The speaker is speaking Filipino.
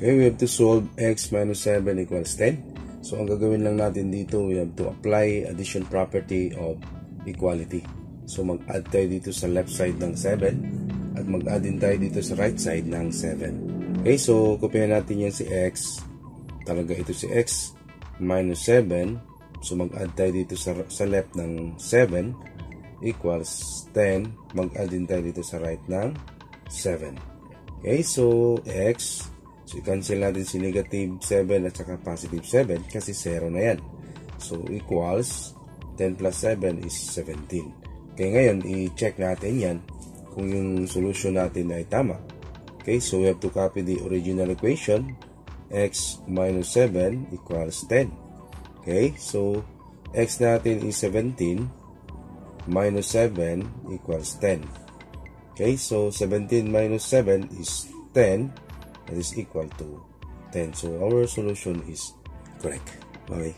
Okay, we have to solve x minus 7 equals 10. So, ang gagawin lang natin dito, we have to apply addition property of equality. So, mag-add tayo dito sa left side ng 7 at mag-add din tayo dito sa right side ng 7. Okay, so, kopyahan natin yan si x. Talaga ito si x minus 7. So, mag-add tayo dito sa, sa left ng 7 equals 10. Mag-add din tayo dito sa right ng 7. Okay, so x So, i-cancel natin si negative 7 at saka positive 7 kasi 0 na yan. So, equals 10 plus 7 is 17. Okay, ngayon, i-check natin yan kung yung solution natin ay tama. Okay, so we have to copy the original equation. x minus 7 equals 10. Okay, so x natin is 17 minus 7 equals 10. Okay, so 17 minus 7 is 10 that is equal to 10. So our solution is correct. Okay.